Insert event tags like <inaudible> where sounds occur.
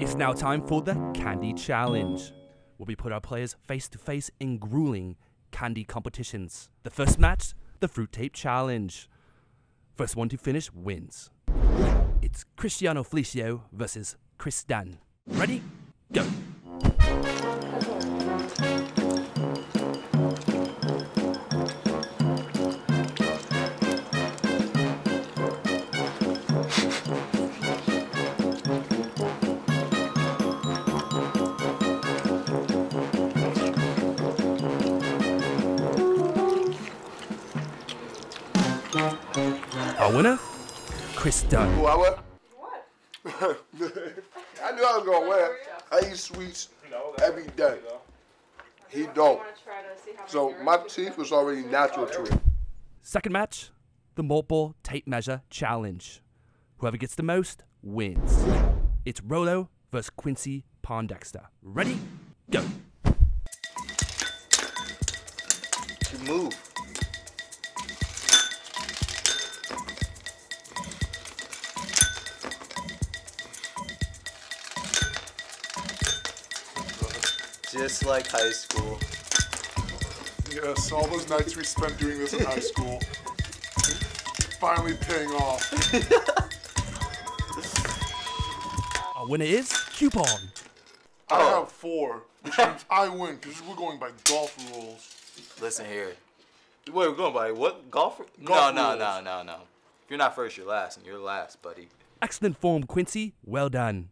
It's now time for the Candy Challenge, where we put our players face to face in grueling candy competitions. The first match, the Fruit Tape Challenge. First one to finish wins. It's Cristiano Felicio versus Kris Dunn. Ready? Go! Our winner, Kris Dunn. Who I what? What? <laughs> I knew I was gonna win. I eat sweets every day. He don't. wanna try to see how So my teeth was already natural to it. Second match, the Malt Ball Tape Measure Challenge. Whoever gets the most wins. It's Rolo versus Quincy Pondexter. Ready? Go! You move. Just like high school. Yes, all those nights we spent doing this in high <laughs> school. Finally paying off. <laughs> Our winner is Coupon. I Oh. have four, which means <laughs> I win because we're going by golf rules. Listen here. Wait, we're going by what? Golf? no, Golf no, rules. no, no, no. If you're not first, you're last, and you're last, buddy. Excellent form, Quincy. Well done.